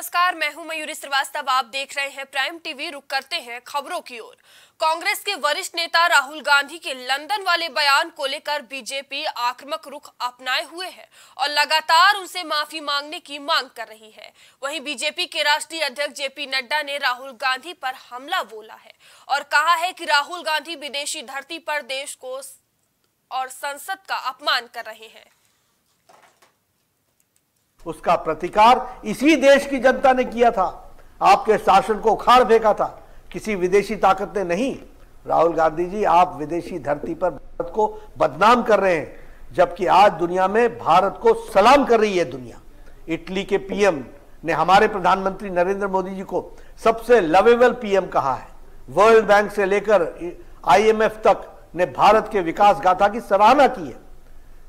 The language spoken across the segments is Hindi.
नमस्कार, मैं हूँ मयूरी श्रीवास्तव। आप देख रहे हैं प्राइम टीवी, रुक करते हैं खबरों की ओर। कांग्रेस के वरिष्ठ नेता राहुल गांधी के लंदन वाले बयान को लेकर बीजेपी आक्रामक रुख अपनाए हुए है और लगातार उनसे माफ़ी मांगने की मांग कर रही है। वहीं बीजेपी के राष्ट्रीय अध्यक्ष जेपी नड्डा ने राहुल गांधी पर हमला बोला है और कहा है कि राहुल गांधी विदेशी धरती पर देश को और संसद का अपमान कर रहे हैं। उसका प्रतिकार इसी देश की जनता ने किया था। आपके शासन को उखाड़ फेंका था। किसी विदेशी ताकत ने नहीं। राहुल गांधी जी, आप विदेशी धरती पर भारत को बदनाम कर रहे हैं, जबकि आज दुनिया में भारत को सलाम कर रही है दुनिया। इटली के पीएम ने हमारे प्रधानमंत्री नरेंद्र मोदी जी को सबसे लवेबल पीएम कहा है। वर्ल्ड बैंक से लेकर आईएमएफ तक ने भारत के विकास गाथा की सराहना की है।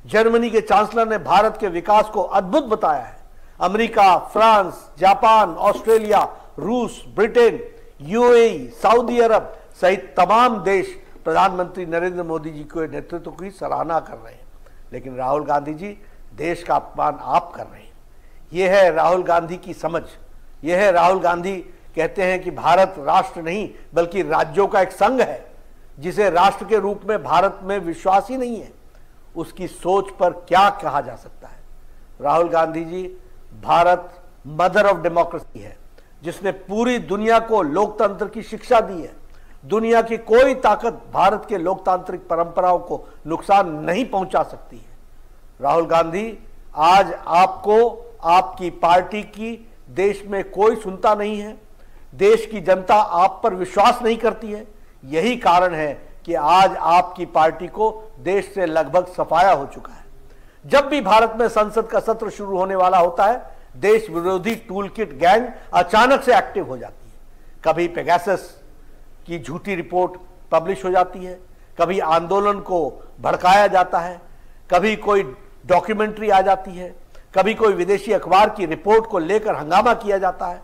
जर्मनी के चांसलर ने भारत के विकास को अद्भुत बताया है। अमेरिका, फ्रांस, जापान, ऑस्ट्रेलिया, रूस, ब्रिटेन, यूएई, सऊदी अरब सहित तमाम देश प्रधानमंत्री नरेंद्र मोदी जी के नेतृत्व की सराहना कर रहे हैं। लेकिन राहुल गांधी जी, देश का अपमान आप कर रहे हैं। यह है राहुल गांधी की समझ। यह है राहुल गांधी कहते हैं कि भारत राष्ट्र नहीं, बल्कि राज्यों का एक संघ है, जिसे राष्ट्र के रूप में भारत में विश्वास ही नहीं है। उसकी सोच पर क्या कहा जा सकता है? Rahul Gandhi ji, Bharat mother of democracy है, जिसने पूरी दुनिया को लोकतंत्र की शिक्षा दी है। दुनिया की कोई ताकत भारत के लोकतांत्रिक परंपराओं को नुकसान नहीं पहुँचा सकती है। राहुल गांधी, आज आपको, आपकी पार्टी की देश में कोई सुनता नहीं है। देश की जनता आप पर विश्वास नहीं करती है। यही कारण है कि आज आपकी पार्टी को देश से लगभग सफाया हो चुका है। जब भी भारत में संसद का सत्र शुरू होने वाला होता है, देश विरोधी टूल किट गैंग अचानक से एक्टिव हो जाती है। कभी पेगासस की झूठी रिपोर्ट पब्लिश हो जाती है, कभी आंदोलन को भड़काया जाता है, कभी कोई डॉक्यूमेंट्री आ जाती है, कभी कोई विदेशी अखबार की रिपोर्ट को लेकर हंगामा किया जाता है।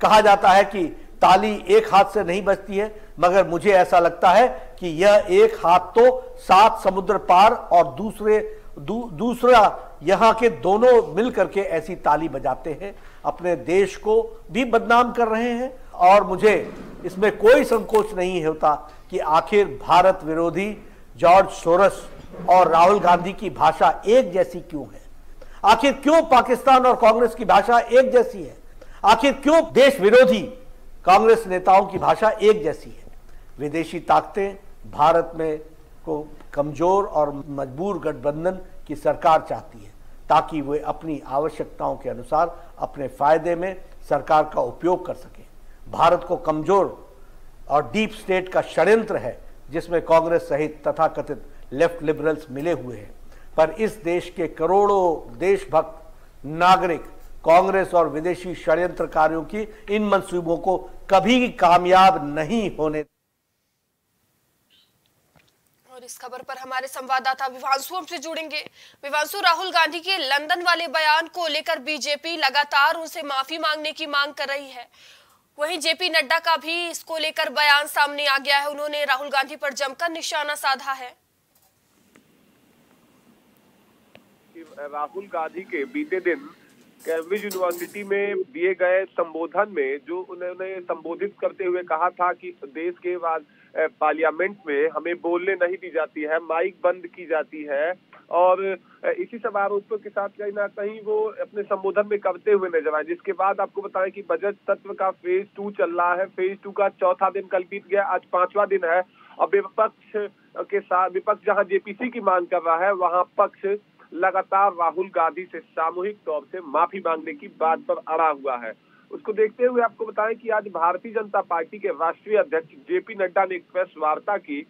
कहा जाता है कि ताली एक हाथ से नहीं बजती है मगर मुझे ऐसा लगता है कि यह एक हाथ तो सात समुद्र पार और दूसरे दू, दूसरा यहाँ के दोनों मिलकर के ऐसी ताली बजाते हैं। अपने देश को भी बदनाम कर रहे हैं और मुझे इसमें कोई संकोच नहीं होता कि आखिर भारत विरोधी जॉर्ज सोरस और राहुल गांधी की भाषा एक जैसी क्यों है? आखिर क्यों पाकिस्तान और कांग्रेस की भाषा एक जैसी है? आखिर क्यों देश विरोधी कांग्रेस नेताओं की भाषा एक जैसी है। विदेशी ताकतें भारत में को कमज़ोर और मजबूर गठबंधन की सरकार चाहती है, ताकि वे अपनी आवश्यकताओं के अनुसार अपने फ़ायदे में सरकार का उपयोग कर सकें। भारत को कमज़ोर और डीप स्टेट का षड्यंत्र है, जिसमें कांग्रेस सहित तथाकथित लेफ़्ट लिबरल्स मिले हुए हैं। पर इस देश के करोड़ों देशभक्त, नागरिक कांग्रेस और विदेशी षड्यंत्रकारियों की इन मंसूबों को कभी कामयाब नहीं होने और इस खबर पर हमारे संवाददाता विवांशु हमसे जुड़ेंगे। विवांशु राहुल गांधी के लंदन वाले बयान को लेकर बीजेपी लगातार उनसे माफ़ी मांगने की मांग कर रही है। वहीं जेपी नड्डा का भी इसको लेकर बयान सामने आ गया है। उन्होंने राहुल गांधी पर जमकर निशाना साधा है। राहुल गांधी के बीते दिन कैम्ब्रिज यूनिवर्सिटी में दिए गए संबोधन में, जो उन्होंने संबोधित करते हुए कहा था कि देश के पार्लियामेंट में हमें बोलने नहीं दी जाती है, माइक बंद की जाती है। और इसी सब समारोह के साथ कहीं ना कहीं वो अपने संबोधन में करते हुए नज़र आए। जिसके बाद आपको बताएँ कि बजट सत्र का फ़ेज़ टू चल रहा है। फ़ेज़ टू का चौथा दिन कल बीत गया, आज पांचवा दिन है। और विपक्ष के साथ, विपक्ष जहाँ जेपीसी की मांग कर रहा है, वहाँ पक्ष लगातार राहुल गांधी से सामूहिक तौर से माफ़ी मांगने की बात पर अड़ा हुआ है। उसको देखते हुए आपको बताएँ कि आज भारतीय जनता पार्टी के राष्ट्रीय अध्यक्ष जेपी नड्डा ने एक प्रेस वार्ता की।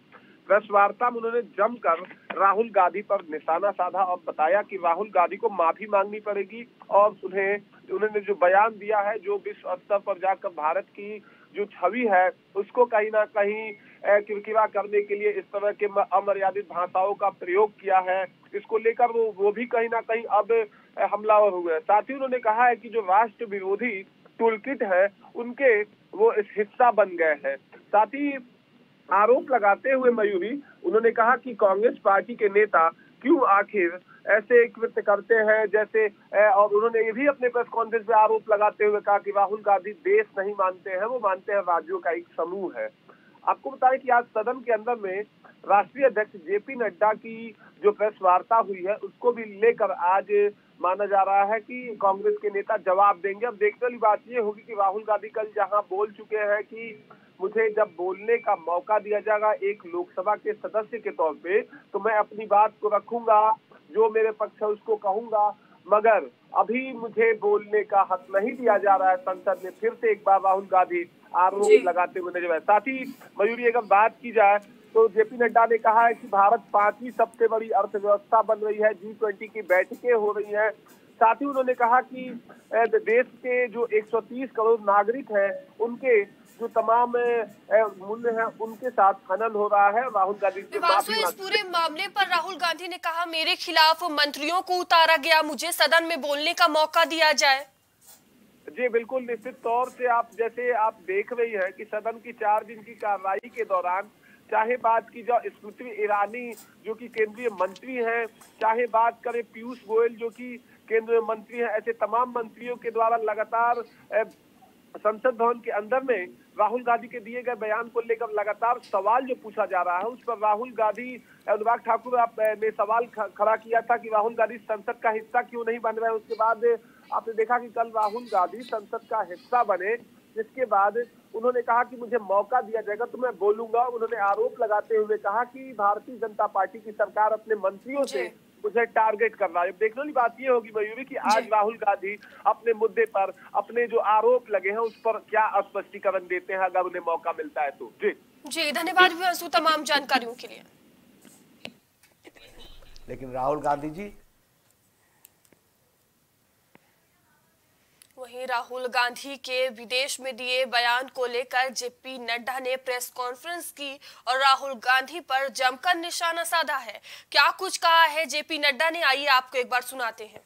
प्रेस वार्ता में उन्होंने जमकर राहुल गांधी पर निशाना साधा और बताया कि राहुल गांधी को माफ़ी मांगनी पड़ेगी और उन्हें, उन्होंने जो बयान दिया है, जो विश्व स्तर पर जाकर भारत की जो छवि है, उसको कहीं ना कहीं किरकिरा करने के लिए इस तरह के अमर्यादित भाषाओं का प्रयोग किया है। इसको लेकर वो वो भी कहीं ना कहीं अब हमलावर हुए साथ ही उन्होंने कहा है कि जो राष्ट्र विरोधी टूलकिट है, उनके वो इस हिस्सा बन गए हैं। साथ ही आरोप लगाते हुए मयूरी, उन्होंने कहा कि कांग्रेस पार्टी के नेता क्यों आखिर ऐसे कृत्य करते हैं, जैसे और उन्होंने ये भी अपने प्रेस कॉन्फ्रेंस में आरोप लगाते हुए कहा कि राहुल गांधी देश नहीं मानते हैं, वो मानते हैं राज्यों का एक समूह है। आपको बताएँ कि आज सदन के अंदर में राष्ट्रीय अध्यक्ष जेपी नड्डा की जो प्रेस वार्ता हुई है, उसको भी लेकर आज माना जा रहा है कि कांग्रेस के नेता जवाब देंगे। अब देखने वाली बात ये होगी कि राहुल गांधी कल जहाँ बोल चुके हैं कि मुझे जब बोलने का मौका दिया जाएगा एक लोकसभा के सदस्य के तौर पे तो मैं अपनी बात को रखूँगा, जो मेरे पक्ष है उसको कहूँगा। मगर अभी मुझे बोलने का हक नहीं दिया जा रहा है। संसद में फिर से एक बार राहुल गांधी आरोप लगाते हुए नज़र आए। साथ ही मयूरी अगर बात की जाए तो जेपी नड्डा ने कहा है कि भारत पांचवी सबसे बड़ी अर्थव्यवस्था बन रही है जी ट्वेंटी की बैठकें हो रही हैं। साथ ही उन्होंने कहा कि देश के जो 130 करोड़ नागरिक हैं उनके जो तमाम मूल्य हैं उनके साथ खनन हो रहा है। राहुल गांधी इस पूरे मामले पर राहुल गांधी ने कहा मेरे खिलाफ मंत्रियों को उतारा गया मुझे सदन में बोलने का मौका दिया जाए। जी, बिल्कुल निश्चित तौर से आप जैसे आप देख रही हैं कि सदन की चार दिन की कार्रवाई के दौरान, चाहे बात की जाए स्मृति ईरानी जो कि केंद्रीय मंत्री हैं, चाहे बात करें पीयूष गोयल जो कि केंद्रीय मंत्री हैं, ऐसे तमाम मंत्रियों के द्वारा लगातार संसद भवन के अंदर में राहुल गांधी के दिए गए बयान को लेकर लगातार सवाल जो पूछा जा रहा है, उस पर राहुल गांधी, अनुराग ठाकुर ने सवाल खड़ा किया था कि राहुल गांधी संसद का हिस्सा क्यों नहीं बन रहे उसके बाद आपने देखा कि कल राहुल गांधी संसद का हिस्सा बने जिसके बाद उन्होंने कहा कि मुझे मौका दिया जाएगा तो मैं बोलूँगा। उन्होंने आरोप लगाते हुए कहा कि भारतीय जनता पार्टी की सरकार अपने मंत्रियों से मुझे टारगेट कर रहा है देखने वाली बात ये होगी मयूरी कि आज राहुल गांधी अपने मुद्दे पर अपने जो आरोप लगे हैं उस पर क्या स्पष्टीकरण देते हैं अगर उन्हें मौका मिलता है तो। जी। जी धन्यवाद तमाम जानकारियों के लिए। लेकिन राहुल गांधी जी वहीं राहुल गांधी के विदेश में दिए बयान को लेकर जेपी नड्डा ने प्रेस कॉन्फ्रेंस की और राहुल गांधी पर जमकर निशाना साधा है। क्या कुछ कहा है? जेपी नड्डा ने, आइए आपको एक बार सुनाते हैं।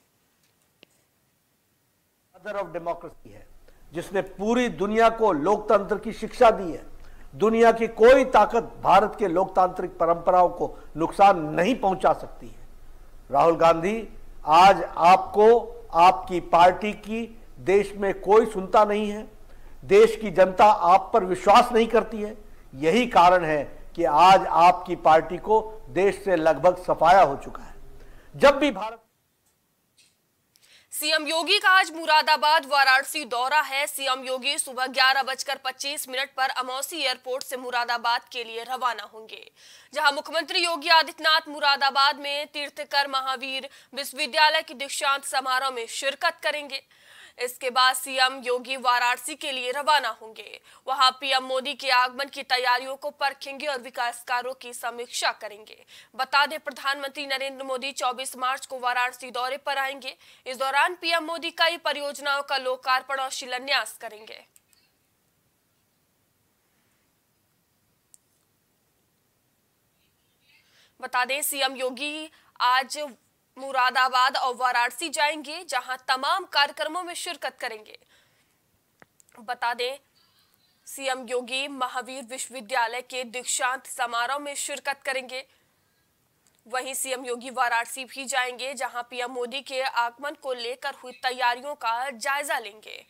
मदर ऑफ़ डेमोक्रेसी है, जिसने पूरी दुनिया को लोकतंत्र की शिक्षा दी है। दुनिया की कोई ताकत भारत के लोकतांत्रिक परंपराओं को नुकसान नहीं पहुँचा सकती है। राहुल गांधी, आज आपको, आपकी पार्टी की देश में कोई सुनता नहीं है, देश की जनता आप पर विश्वास नहीं करती है। यही कारण है कि आज आपकी पार्टी को देश से लगभग सफाया हो चुका है। जब भी भारत सीएम योगी का आज मुरादाबाद वाराणसी दौरा है। सीएम योगी सुबह ग्यारह बजकर पच्चीस मिनट पर अमौसी एयरपोर्ट से मुरादाबाद के लिए रवाना होंगे, जहाँ मुख्यमंत्री योगी आदित्यनाथ मुरादाबाद में तीर्थकर महावीर विश्वविद्यालय की दीक्षांत समारोह में शिरकत करेंगे। इसके बाद सीएम योगी वाराणसी के लिए रवाना होंगे। वहाँ पीएम मोदी के आगमन की तैयारियों को परखेंगे और विकास कार्यों की समीक्षा करेंगे। बता दें, प्रधानमंत्री नरेंद्र मोदी 24 मार्च को वाराणसी दौरे पर आएँगे। इस दौरान पीएम मोदी कई परियोजनाओं का लोकार्पण और शिलान्यास करेंगे। बता दें, सीएम योगी आज मुरादाबाद और वाराणसी जाएँगे, जहाँ तमाम कार्यक्रमों में शिरकत करेंगे। बता दें, सीएम योगी महावीर विश्वविद्यालय के दीक्षांत समारोह में शिरकत करेंगे। वहीं सीएम योगी वाराणसी भी जाएँगे, जहाँ पीएम मोदी के आगमन को लेकर हुई तैयारियों का जायजा लेंगे।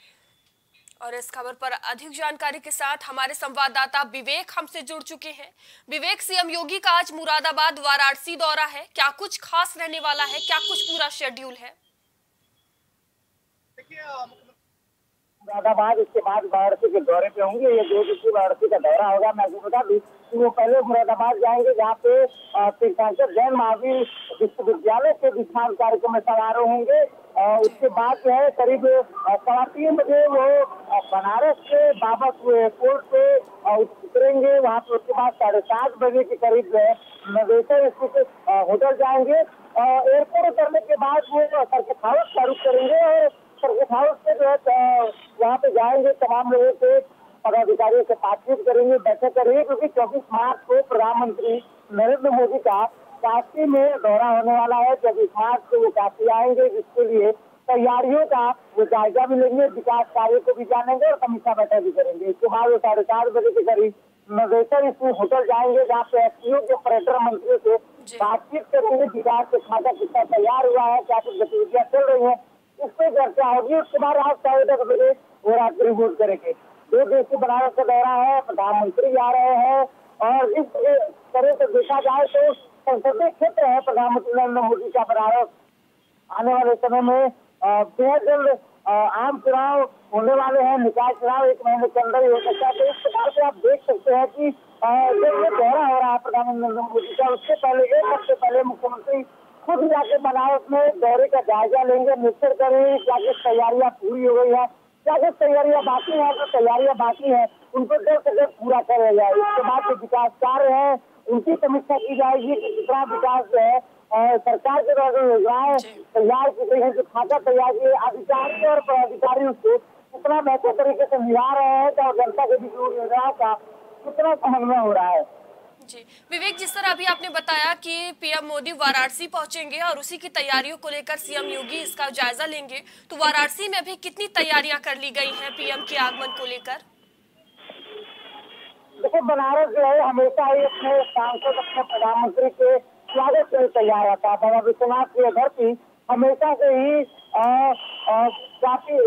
और इस खबर पर अधिक जानकारी के साथ हमारे संवाददाता विवेक हमसे जुड़ चुके हैं। विवेक, सीएम योगी का आज मुरादाबाद वाराणसी दौरा है। क्या कुछ खास रहने वाला है? क्या कुछ पूरा शेड्यूल है? मुरादाबाद इसके बाद वाराणसी के दौरे पे होंगे। ये दो दिन की वाराणसी का दौरा होगा, मैं बता दूँ वो पहले मुरादाबाद जाएँगे, जहाँ पे तीर्थंकर जैन महावीर विश्वविद्यालय के दीक्षांत कार्यक्रम में समारोह होंगे। उसके बाद जो है, करीब सवा तीन बजे वो बनारस के बाबा कोर्ट पे उतरेंगे। वहाँ पे उसके बाद साढ़े सात बजे के करीब जो है स्थित होटल जाएँगे। एयरपोर्ट उतरने के बाद वो सर्किट हाउस का रुख करेंगे और सर्किट हाउस से जो है वहाँ पे जाएँगे तमाम लोगों से। पदाधिकारियों से बातचीत करेंगे बैठक करेंगे क्योंकि चौबीस मार्च को प्रधानमंत्री नरेंद्र मोदी का काशी में दौरा होने वाला है। चौबीस मार्च को वो काशी आएँगे जिसके लिए तैयारियों का वो जायजा भी लेंगे विकास कार्य को भी जानेंगे और समीक्षा बैठक भी करेंगे। इसके बाद वो साढ़े चार बजे के करीब नवेसर इस होटल जाएँगे जहाँ पे एसपीओ के पर्यटन मंत्री से बातचीत करेंगे। विकास के खाता कितना तैयार हुआ है क्या कुछ गतिविधियाँ चल रही है इस पर चर्चा होगी। उसके बाद आप साढ़े दस बजे वो रात रिपोर्ट करेंगे। दो दिवसीय बनारस का दौरा है, प्रधानमंत्री जा रहे हैं और इस तरह से देखा जाए तो संसदीय क्षेत्र है, प्रधानमंत्री नरेंद्र मोदी का बनारस आने वाले समय में बेहद जल्द आम चुनाव होने वाले हैं, निकाय चुनाव एक महीने के अंदर ही हो सकता है। तो इस प्रकार से आप देख सकते हैं कि जब ये दौरा हो रहा है प्रधानमंत्री नरेंद्र मोदी का, उससे पहले एक हफ़्ते पहले मुख्यमंत्री खुद जाके बनारस में दौरे का जायजा लेंगे, निश्चित करेंगे क्या कुछ तैयारियाँ पूरी हो गई है। क्या कुछ तैयारियाँ बाकी है? जो तैयारियाँ बाकी है उनको जल्द से जल्द पूरा करा जाए। इसके बाद जो विकास कार्य है उनकी समीक्षा की जाएगी कि कितना विकास जो है सरकार के द्वारा योजनाएँ तैयार की गई है जो खाका तैयार किए अधिकारी और पदाधिकारी उसको कितना बेहतर तरीके से निभा रहे हैं और जनता के बीच योजनाओं का कितना समन्वय हो रहा है। जी। विवेक, जिस तरह अभी आपने बताया कि पीएम मोदी वाराणसी पहुँचेंगे और उसी की तैयारियों को लेकर सीएम योगी इसका जायजा लेंगे तो वाराणसी में अभी कितनी तैयारियाँ कर ली गई हैं पीएम के आगमन को लेकर? देखो बनारस जो है, हमेशा ही अपने सांसद, अपने प्रधानमंत्री के स्वागत के लिए तैयार रहता है। बाबा विश्वनाथ की धरती हमेशा से ही काफ़ी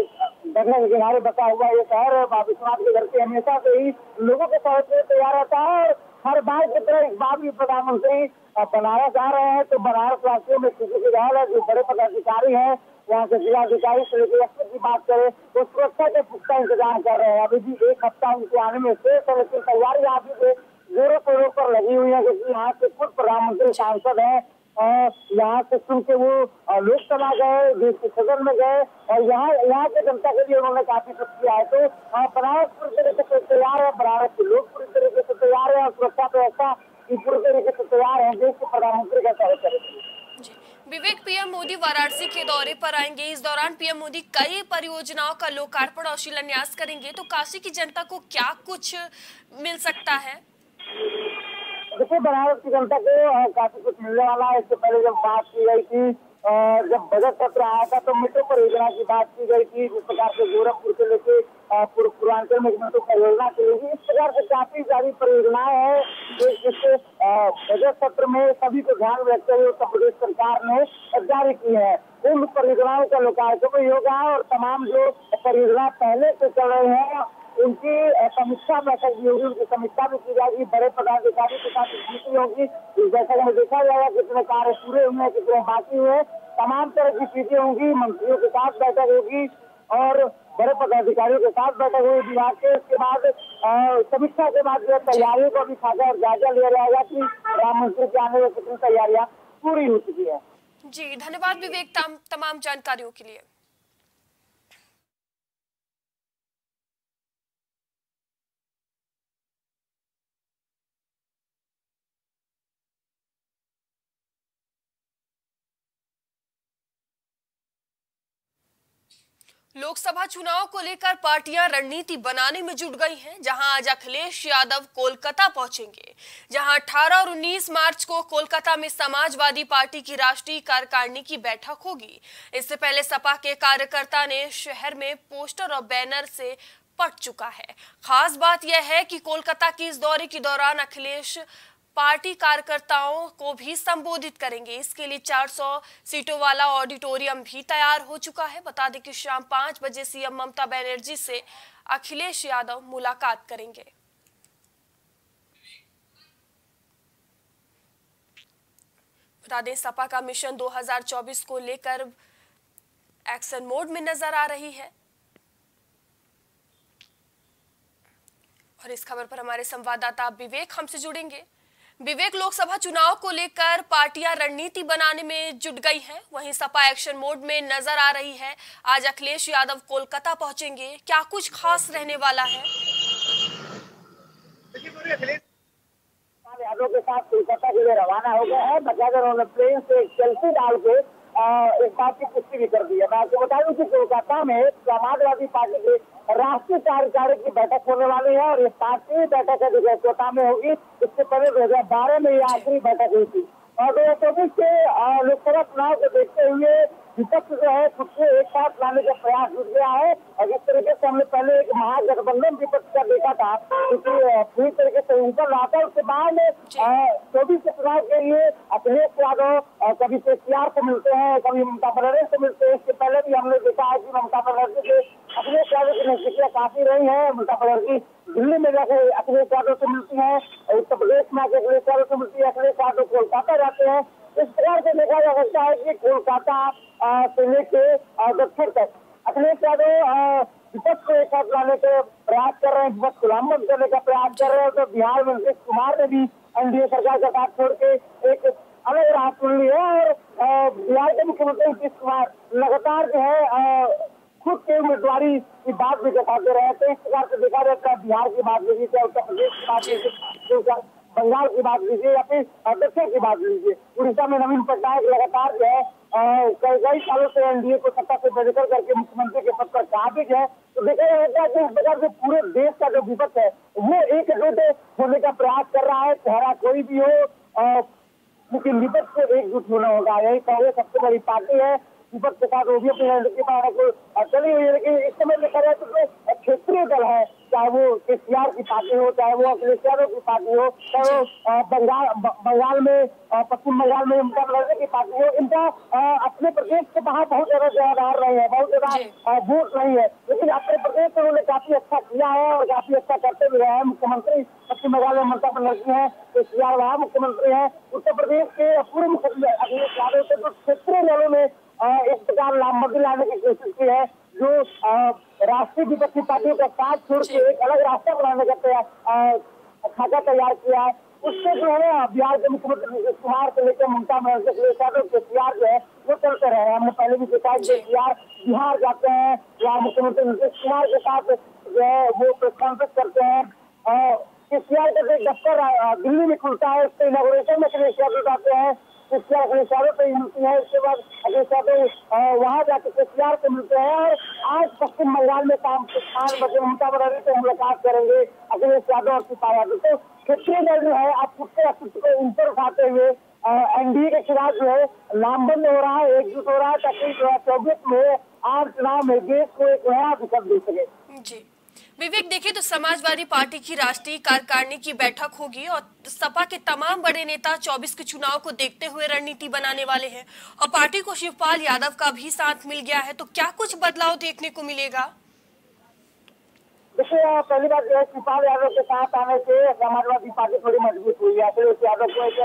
गंगा किनारे बसा हुआ ये शहर बाबा विश्वनाथ की धरती हमेशा से ही लोगों के लिए तैयार रहता है और हर बार की तरह इस बार भी प्रधानमंत्री बनाया जा रहे हैं तो बनारस वासियों में किसी की है, जो बड़े पदाधिकारी हैं यहाँ के जिलाधिकारी से की बात करें तो सुरक्षा के पुख्ता इंतज़ार कर रहे हैं। अभी भी एक हफ़्ता उनको आने में शेष है लेकिन तैयारी भी जोरों शोरों पर लगी हुई है, क्योंकि यहाँ के खुद प्रधानमंत्री सांसद हैं यहाँ से सुन के वो लोकसभा गए, देश के सदन में गए, और यहाँ यहाँ के जनता के लिए उन्होंने काफ़ी कुछ किया है। तो बनारस पूरी तरीके से तैयार है, बनारस के लोग पूरी तरीके से तैयार है, और सुरक्षा व्यवस्था की पूरी तरीके से तैयार है, देश के प्रधानमंत्री का स्वागत करेंगे। विवेक, पीएम मोदी वाराणसी के दौरे पर आएँगे। इस दौरान पीएम मोदी कई परियोजनाओं का लोकार्पण और शिलान्यास करेंगे। तो काशी की जनता को क्या कुछ मिल सकता है? देखिए बनारस की जनता को काफ़ी कुछ मिलने वाला है। इससे पहले जब बात की गई थी अ, जब बजट सत्र आया था तो मेट्रो परियोजना की बात की गई थी जिस प्रकार से गोरखपुर से लेके पूर्व पूर्वांचल में मेट्रो परियोजना चलेगी इस प्रकार से काफ़ी सारी परियोजनाएँ हैं जिससे बजट सत्र में सभी को ध्यान में रखते हुए उत्तर प्रदेश सरकार ने जारी की है। उन परियोजनाओं का लोकार्पण भी होगा और तमाम जो परियोजना पहले से चल रही है उनकी समीक्षा बैठक भी होगी, उनकी समीक्षा भी की जाएगी, बड़े पदाधिकारी के साथ स्थिति होगी। इस बैठक देखा जाएगा कितने कार्य पूरे हुए हैं, कितने बाकी हुए तमाम तरह की चीज़ें होंगी, मंत्रियों के साथ बैठक होगी और बड़े पदाधिकारियों के साथ बैठक हुई विभाग के उसके बाद समीक्षा के बाद जो तैयारियों का भी खासा और जायजा लिया जाएगा कि प्रधानमंत्री के आने में कितनी तैयारियाँ पूरी हो चुकी है। जी, धन्यवाद विवेक तमाम जानकारियों के लिए। लोकसभा चुनाव को लेकर पार्टियाँ रणनीति बनाने में जुट गई हैं, जहाँ आज अखिलेश यादव कोलकाता पहुँचेंगे, जहाँ 18 और 19 मार्च को कोलकाता में समाजवादी पार्टी की राष्ट्रीय कार्यकारिणी की बैठक होगी। इससे पहले सपा के कार्यकर्ता ने शहर में पोस्टर और बैनर से पट चुका है। खास बात यह है कि कोलकाता की इस दौरे के दौरान अखिलेश पार्टी कार्यकर्ताओं को भी संबोधित करेंगे। इसके लिए 400 सीटों वाला ऑडिटोरियम भी तैयार हो चुका है। बता दें कि शाम पाँच बजे सीएम ममता बनर्जी से अखिलेश यादव मुलाकात करेंगे। बता दें, सपा का मिशन 2024 को लेकर एक्शन मोड में नज़र आ रही है। और इस खबर पर हमारे संवाददाता विवेक हमसे जुड़ेंगे। विवेक लोकसभा चुनाव को लेकर पार्टियाँ रणनीति बनाने में जुट गई हैं। वहीं सपा एक्शन मोड में नज़र आ रही है। आज अखिलेश यादव कोलकाता पहुँचेंगे। क्या कुछ खास रहने वाला है? यादव के साथ कोलकाता के लिए रवाना हो गए हैं। उन्होंने से सेल्फी डाल के इस बात की पुष्टि भी कर दी है। मैं आपको बता दूँ कि कोलकाता में समाजवादी पार्टी के राष्ट्रीय कार्यकारिणी की बैठक होने वाली है और ये पांचवी बैठक है जो कोटा में होगी। इससे पहले दो हज़ार बारह में ये आखिरी बैठक हुई थी। दो चौबीस के लोकसभा चुनाव को देखते हुए विपक्ष जो है खुद को एक साथ लाने का प्रयास जुट गया है। और जिस तरीके से हमने पहले एक महागठबंधन विपक्ष का देखा था क्योंकि पूरी तरीके से ऊपर रहा था। उसके बाद चौबीस के चुनाव के लिए अखिलेश यादव कभी केसीआर से मिलते हैं कभी ममता बनर्जी से मिलते हैं। इसके पहले भी हमने देखा है कि ममता बनर्जी के अखिलेश यादव की नजदीकियाँ काफ़ी रही है। ममता बनर्जी दिल्ली में जाकर अखिलेश यादव से मिलती है उत्तर प्रदेश में आके अखिलेश यादव से मिलती है अखिलेश यादव कोलकाता जाते हैं। इस प्रकार से देखा जा सकता है कि कोलकाता से लेके दक्षिण तक अखिलेश यादव विपक्ष को एक साथ लाने के प्रयास कर रहे हैं, विपक्ष को लामबंद करने का प्रयास कर रहे हैं तो बिहार में नीतीश कुमार ने भी एनडीए सरकार का साथ छोड़ के एक अलग राह चुन ली है, और बिहार के मुख्यमंत्री नीतीश कुमार लगातार जो है खुद के उम्मीदवारी की बात भी बताते रहे तो इस प्रकार से देखा जाता है बिहार की बात लीजिए चाहे उत्तर प्रदेश की बात लीजिए बंगाल की बात लीजिए या फिर दक्षिण की बात लीजिए उड़ीसा में नवीन पटनायक लगातार जो है कई सालों से एनडीए को सत्ता से बेदखल करके मुख्यमंत्री के पद पर काबिज है। तो देखा है कि इस प्रकार से पूरे देश का जो विपक्ष है, वो एकजुट होने का प्रयास कर रहा है। चेहरा कोई भी हो लेकिन विपक्ष को एकजुट होना होगा। यही कांग्रेस सबसे बड़ी पार्टी है। विपक्ष के साथ वो भी अपनी को चली हुई है लेकिन इस समय देखा जाए तो क्षेत्रीय दल है चाहे वो केसीआर की पार्टी हो चाहे वो अखिलेश यादव की पार्टी हो चाहे वो बंगाल बंगाल में पश्चिम बंगाल में ममता बनर्जी की पार्टी हो इनका अपने प्रदेश के बाहर बहुत ज़्यादा जवाबदार रहे हैं बहुत ज़्यादा वोट नहीं है। लेकिन अपने प्रदेश में उन्होंने काफ़ी अच्छा किया है और काफ़ी अच्छा करते भी रहे हैं। मुख्यमंत्री पश्चिम बंगाल में ममता बनर्जी है केसीआर वहाँ मुख्यमंत्री है। उत्तर प्रदेश के पूर्व मुख्यमंत्री अखिलेश यादव से जो क्षेत्रीय दलों में इस प्रकार लामबंदी लाने की कोशिश की है जो राष्ट्रीय विपक्षी पार्टियों का साथ छोड़ के एक अलग रास्ता बनाने का तैयार खाका तैयार किया है। उससे जो है बिहार के मुख्यमंत्री नीतीश कुमार से लेकर ममता बनर्जी अखिलेश यादव केसीआर जो है वो चलते रहे हमने पहले भी देखा है कि केसीआर बिहार जाते हैं वहाँ मुख्यमंत्री नीतीश कुमार के साथ जो है वो प्रेस कॉन्फ्रेंस करते हैं। और केसीआर का जो दफ्तर दिल्ली में खुलता है उसके इनोग्रेशन में यादव जाते हैं। केसीआर अखिलेश यादव से मिलती है उसके बाद अखिलेश यादव अ, वहाँ जाके केसीआर को मिलते हैं और आज पश्चिम बंगाल में काम को पाँच बजे ममता बनर्जी से मुलाकात करेंगे अखिलेश यादव और सीता यादव। तो क्षेत्रीय दल जो है आप खुद के अस्तित्व को ऊपर उठाते हुए एनडीए के खिलाफ जो है लामबंद हो रहा है एकजुट हो रहा है ताकि चौबीस में आम चुनाव में देश को एक नया विकल्प दे सके। विवेक, देखिए तो समाजवादी पार्टी की राष्ट्रीय कार्यकारिणी की बैठक होगी और सपा के तमाम बड़े नेता 24 के चुनाव को देखते हुए रणनीति बनाने वाले हैं। और पार्टी को शिवपाल यादव का भी साथ मिल गया है तो क्या कुछ बदलाव देखने को मिलेगा? देखिए पहली बार जो है शिवपाल यादव के साथ आने से समाजवादी पार्टी थोड़ी मज़बूत हुई है अखिलेश यादव को एक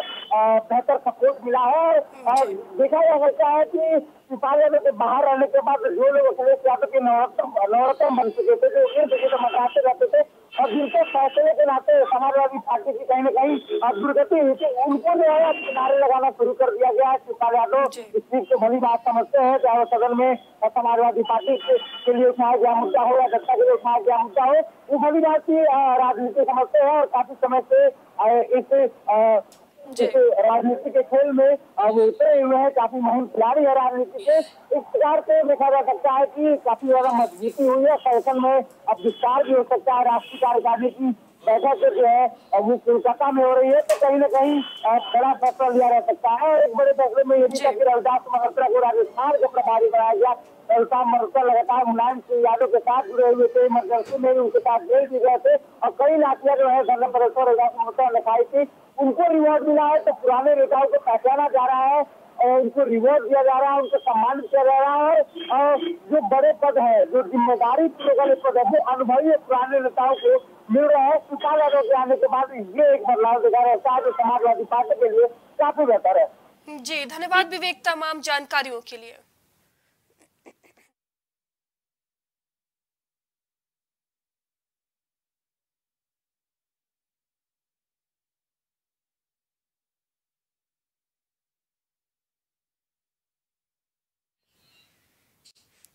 बेहतर सपोर्ट मिला है। और देखा जा सकता है कि शिवपाल यादव के बाहर रहने के बाद जो लोग अखिलेश यादव के नवरत्न नवरत्न बन चुके थे, जो इर्द गिर्द मचाते रहते थे और जिनके फैसले के नाते समाजवादी पार्टी की कहीं ना कहीं दुर्गति हुई थी उनको जो है अब किनारे लगाना शुरू कर दिया गया है। शिवपाल यादव इस चीज़ को भली बात समझते हैं चाहे वो सदन में समाजवादी पार्टी के, के लिए उठाया गया मुद्दा हो या जनता के लिए उठाया गया मुद्दा हो वो भली बात की राजनीति समझते हैं और काफ़ी समय से इस राजनीति के खेल में अ, वो उतरे हुए हैं काफ़ी महान खिलाड़ी है राजनीति के। इस प्रकार से देखा जा सकता है कि काफ़ी ज़्यादा मजबूती हुई है फ़ैशन में। अब विस्तार भी हो सकता है राष्ट्रीय कार्यकारिणी की बैठक जो है अ, वो कोलकाता में हो रही है तो कहीं ना कहीं बड़ा फैसला लिया जा सकता है। एक बड़े फैसले में ये भी रविदास मल्होत्रा को राजस्थान का प्रभारी बनाया गया। रविदास मल्होत्रा लगातार मुलायम सिंह यादव के साथ जुड़े हुए थे इमरजेंसी में भी उनके साथ जेल भी गए थे और कई लाठियाँ जो है धरना प्रदर्शन रविदास मल्होत्रा ने खाई थी। उनको रिवॉर्ड मिला है तो पुराने नेताओं को पहचाना जा रहा है, और उनको रिवॉर्ड दिया जा रहा है, उनको सम्मानित किया जा रहा है, और जो बड़े पद है, जो ज़िम्मेदारी वाले पद है, वो अनुभवी पुराने नेताओं को मिल रहा है। सुशाल यादव के आने के बाद ये एक बदलाव दिखा रहता है समाजवादी पार्टी के लिए काफ़ी बेहतर है। जी, धन्यवाद विवेक, तमाम जानकारियों के लिए।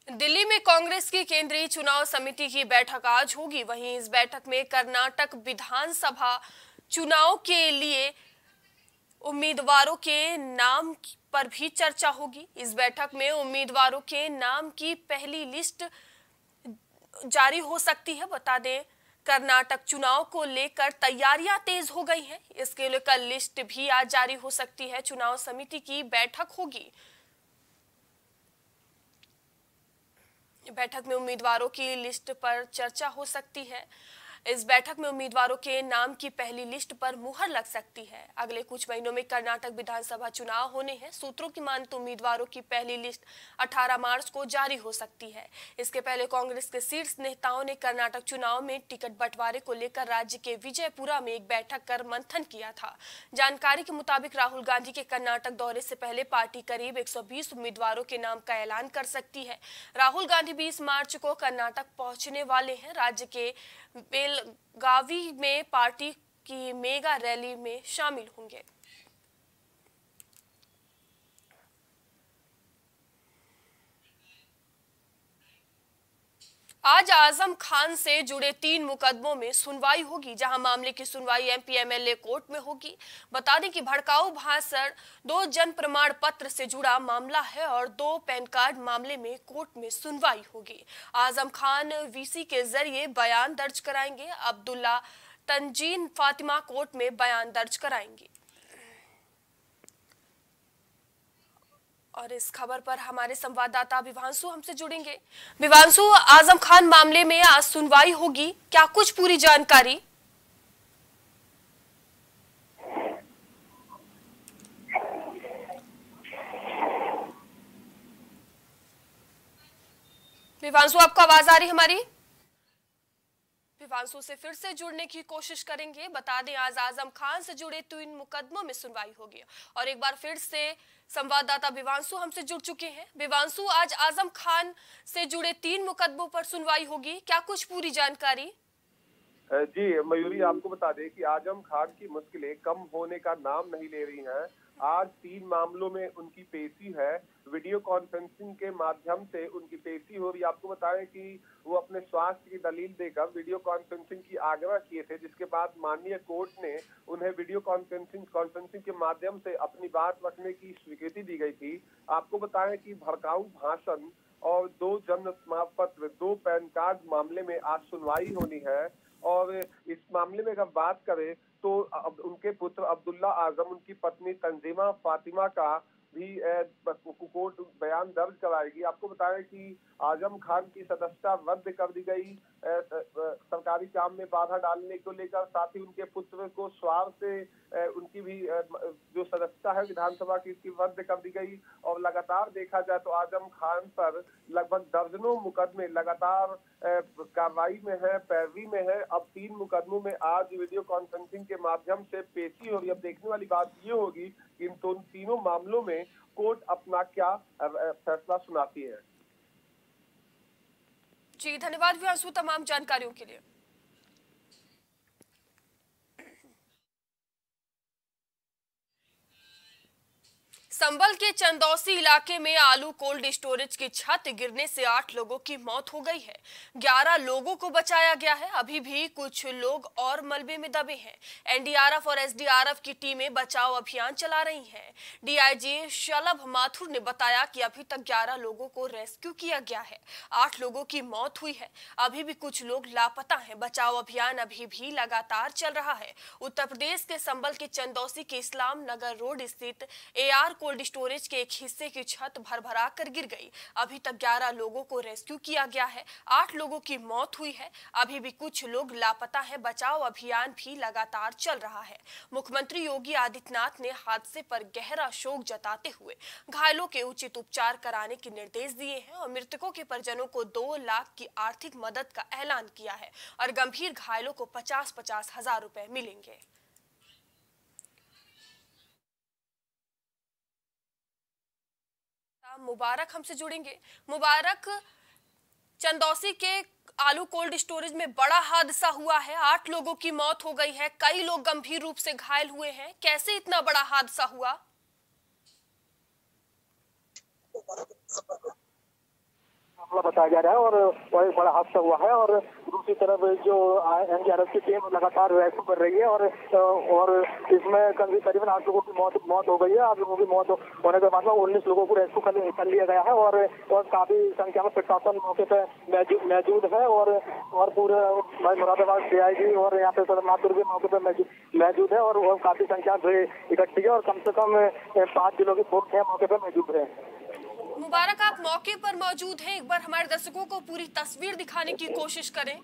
दिल्ली में कांग्रेस की केंद्रीय चुनाव समिति की बैठक आज होगी। वहीं इस बैठक में कर्नाटक विधानसभा चुनाव के लिए उम्मीदवारों के नाम पर भी चर्चा होगी। इस बैठक में उम्मीदवारों के नाम की पहली लिस्ट जारी हो सकती है। बता दें, कर्नाटक चुनाव को लेकर तैयारियाँ तेज हो गई हैं। इसके लिए कल लिस्ट भी आज जारी हो सकती है। चुनाव समिति की बैठक होगी। बैठक में उम्मीदवारों की लिस्ट पर चर्चा हो सकती है। इस बैठक में उम्मीदवारों के नाम की पहली लिस्ट पर मुहर लग सकती है। अगले कुछ महीनों में कर्नाटक विधानसभा चुनाव होने हैं। सूत्रों की माने तो उम्मीदवारों की पहली लिस्ट 18 मार्च को जारी हो सकती है। इसके पहले कांग्रेस के शीर्ष नेताओं ने कर्नाटक चुनाव में टिकट बंटवारे को लेकर राज्य के विजयपुरा में एक बैठक कर मंथन किया था। जानकारी के मुताबिक राहुल गांधी के कर्नाटक दौरे से पहले पार्टी करीब एक सौ बीस उम्मीदवारों के नाम का ऐलान कर सकती है। राहुल गांधी बीस मार्च को कर्नाटक पहुँचने वाले हैं। राज्य के बेलगावी में पार्टी की मेगा रैली में शामिल होंगे। आज आज़म खान से जुड़े तीन मुकदमों में सुनवाई होगी, जहाँ मामले की सुनवाई एमपी एमएलए कोर्ट में होगी। बता दें कि भड़काऊ भाषण, दो जन प्रमाण पत्र से जुड़ा मामला है और दो पैन कार्ड मामले में कोर्ट में सुनवाई होगी। आज़म खान वीसी के ज़रिए बयान दर्ज कराएँगे। अब्दुल्ला तंजीन फातिमा कोर्ट में बयान दर्ज कराएँगे। और इस खबर पर हमारे संवाददाता विवांशु हमसे जुड़ेंगे। विवांशु आज़म खान मामले में आज सुनवाई होगी। क्या कुछ पूरी जानकारी? विवांशु आपको आवाज़ आ रही हमारी? विवांशु से फिर से जुड़ने की कोशिश करेंगे। बता दें, आज आज़म खान से जुड़े तीन मुकदमों में सुनवाई होगी। और एक बार फिर से संवाददाता विवांशु हमसे जुड़ चुके हैं। विवांशु आज आज़म खान से जुड़े तीन मुकदमों पर सुनवाई होगी। क्या कुछ पूरी जानकारी? जी, मयूरी, आपको बता दें कि आज़म खान की मुश्किलें कम होने का नाम नहीं ले रही हैं। आज तीन मामलों में उनकी पेशी है। वीडियो कॉन्फ्रेंसिंग के माध्यम से उनकी पेशी हो रही आपको बताएँ कि वो अपने स्वास्थ्य की दलील देकर वीडियो कॉन्फ्रेंसिंग की आग्रह किए थे, जिसके बाद माननीय कोर्ट ने उन्हें वीडियो कॉन्फ्रेंसिंग कॉन्फ्रेंसिंग के माध्यम से अपनी बात रखने की स्वीकृति दी गई थी। आपको बताएँ कि भड़काऊ भाषण और दो जन्म प्रमाण पत्र दो पैन कार्ड मामले में आज सुनवाई होनी है। और इस मामले में अगर बात करें तो अब उनके पुत्र अब्दुल्ला आज़म, उनकी पत्नी तंजीमा फातिमा का भी कोर्ट बयान दर्ज कराएगी। आपको बताया कि आज़म खान की सदस्यता रद्द कर दी गई। सरकारी काम में बाधा डालने को लेकर साथ ही उनके पुत्र को स्वार से उनकी भी जो सदस्यता है विधानसभा की, इसकी रद्द कर दी गई। और लगातार देखा जाए तो आज़म खान पर लगभग दर्जनों मुकदमे लगातार कार्रवाई में है, पैरवी में है। अब तीन मुकदमों में आज वीडियो कॉन्फ्रेंसिंग के माध्यम से पेशी होगी। अब देखने वाली बात ये होगी कि इन तीनों मामलों में कोर्ट अपना क्या फैसला सुनाती है। जी धन्यवाद व्यासु तमाम जानकारियों के लिए। संबल के चंदौसी इलाके में आलू कोल्ड स्टोरेज की छत गिरने से आठ लोगों की मौत हो गई है। ग्यारह लोगों को बचाया गया है। अभी भी कुछ लोग और मलबे में दबे हैं। एनडीआरएफ और एसडीआरएफ की टीमें बचाव अभियान चला रही हैं। डीआईजी शलभ माथुर ने बताया कि अभी तक ग्यारह लोगों को रेस्क्यू किया गया है। आठ लोगों की मौत हुई है। अभी भी कुछ लोग लापता है। बचाव अभियान अभी भी लगातार चल रहा है। उत्तर प्रदेश के संबल के चंदौसी के इस्लाम नगर रोड स्थित ए आर कोल्ड स्टोरेज के एक हिस्से की छत भरभरा कर गिर गई। अभी तक 11 लोगों को रेस्क्यू किया गया है। आठ लोगों की मौत हुई है। अभी भी कुछ लोग लापता है। बचाव अभियान भी लगातार चल रहा है। मुख्यमंत्री योगी आदित्यनाथ ने हादसे पर गहरा शोक जताते हुए घायलों के उचित उपचार कराने के निर्देश दिए हैं और मृतकों के परिजनों को दो लाख की आर्थिक मदद का ऐलान किया है और गंभीर घायलों को पचास पचास हज़ार रुपए मिलेंगे। मुबारक हमसे जुड़ेंगे। मुबारक चंदौसी के आलू कोल्ड स्टोरेज में बड़ा हादसा हुआ है। आठ लोगों की मौत हो गई है। कई लोग गंभीर रूप से घायल हुए हैं। कैसे इतना बड़ा हादसा हुआ? मामला बताया जा रहा है और बड़ा हादसा हुआ है और दूसरी तरफ़ जो एनडीआरएफ की टीम लगातार रेस्क्यू कर रही है और और इसमें करीब करीबन आठ लोगों की मौत मौत हो गई है। आठ लोगों की मौत होने के बाद उन्नीस लोगों को रेस्क्यू कर, कर लिया गया है और और काफ़ी संख्या में प्रशासन मौके पर मौजूद है और और पूरे भाई मुरादाबाद सीआईजी और यहाँ पे सदरनाथ दुर्ग मौके पे मौजूद है और काफ़ी संख्या इकट्ठी है और कम से कम पाँच जिलों की फोर्स है मौके पर मौजूद है। मुबारक, आप मौके पर मौजूद हैं। एक बार हमारे दर्शकों को पूरी तस्वीर दिखाने की कोशिश करें।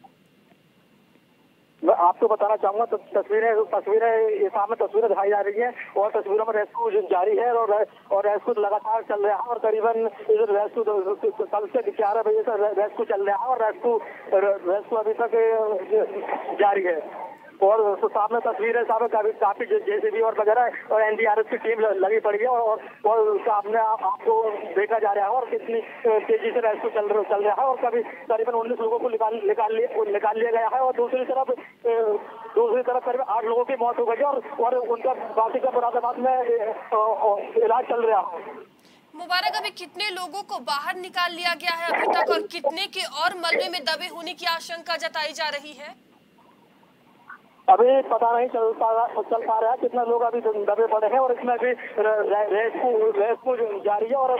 मैं आपको बताना चाहूँगा तो तस्वीरें तस्वीरें, ये सामने तस्वीरें दिखाई जा रही हैं और तस्वीरों में रेस्क्यू जारी है और और रेस्क्यू लगातार चल रहा है और करीबन रेस्क्यू कल से ग्यारह बजे से रेस्क्यू चल रहा है और रेस्क्यू रेस्क्यू अभी तक जारी है। और सामने तस्वीर है सामने काफ़ी काफ़ी जेसीबी और वगैरह और एनडीआरएफ की टीम लगी पड़ी है और और सामने आप, आपको देखा जा रहा है और कितनी तेज़ी से रेस्क्यू चल रहा चल रहा है और कभी करीबन उन्नीस लोगों को निकाल निकाल लिया निकाल लिया गया है और दूसरी तरफ़ दूसरी तरफ़ करीब आठ लोगों की मौत हो गई और और उनका बाकी का मुरादाबाद में इलाज चल रहा है। मुबारक अभी कितने लोगों को बाहर निकाल लिया गया है अभी तक और कितने के और मलबे में दबे होने की आशंका जताई जा रही है? अभी पता नहीं चल पा रहा चल पा रहा है कितना लोग अभी दबे पड़े हैं और इसमें अभी रेस्क्यू रेस्क्यू जारी है और,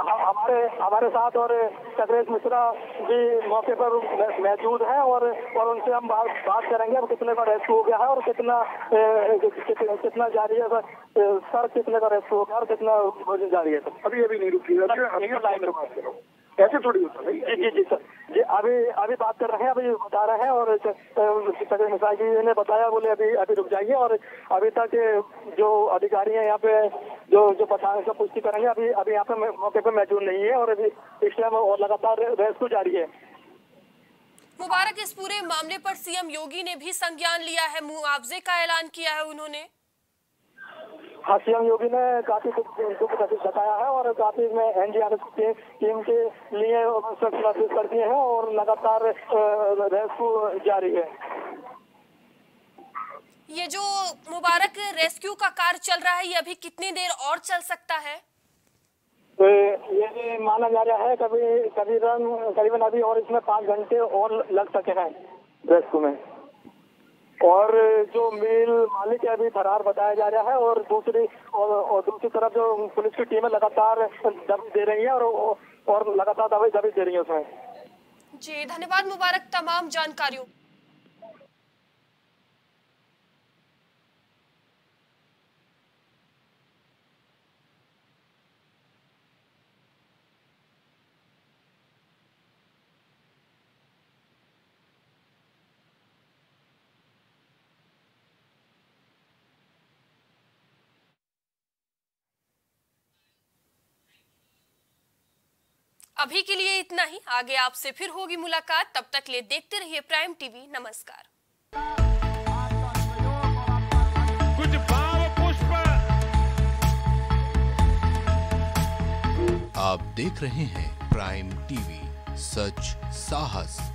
हमारे हमारे साथ और चक्रेश मिश्रा भी मौके पर मौजूद हैं और और उनसे हम बात बात करेंगे अब कितने का रेस्क्यू हो गया है और कितना कितना, कितना जारी है सर कितने का रेस्क्यू हो गया और कितना जारी है। सर अभी अभी नहीं रुकी लाइन बात थोड़ी होता है जी जी जी सर। जी अभी अभी बात कर रहे हैं अभी बता रहे हैं और सचिन मिश्रा जी ने बताया बोले अभी अभी रुक जाइए और अभी तक जो अधिकारी हैं यहाँ पे जो जो पता सब पुष्टि करेंगे अभी अभी यहाँ पे मौके पे मौजूद नहीं है और अभी इस टाइम और लगातार रेस्क्यू जारी है। मुबारक इस पूरे मामले पर सीएम योगी ने भी संज्ञान लिया है मुआवजे का ऐलान किया है उन्होंने। हाँ सीएम योगी ने काफ़ी दुख जताया है और काफ़ी में एनडीआरएफ की टीम के लिए क्लासेस कर दिए हैं और लगातार रेस्क्यू जारी है। ये जो मुबारक रेस्क्यू का कार्य चल रहा है ये अभी कितनी देर और चल सकता है? तो ये माना जा रहा है कभी करीबन करीबन अभी और इसमें पाँच घंटे और लग सके हैं रेस्क्यू में। और जो मिल मालिक है अभी फरार बताया जा रहा है और दूसरी और, और दूसरी तरफ़ जो पुलिस की टीमें लगातार दबी दे रही है और और लगातार दवाई दबी दे रही है उसमें। जी धन्यवाद मुबारक तमाम जानकारियों। अभी के लिए इतना ही। आगे आपसे फिर होगी मुलाकात। तब तक लिए देखते रहिए प्राइम टीवी। नमस्कार। कुछ भाव पुष्प। आप देख रहे हैं प्राइम टीवी। सच साहस।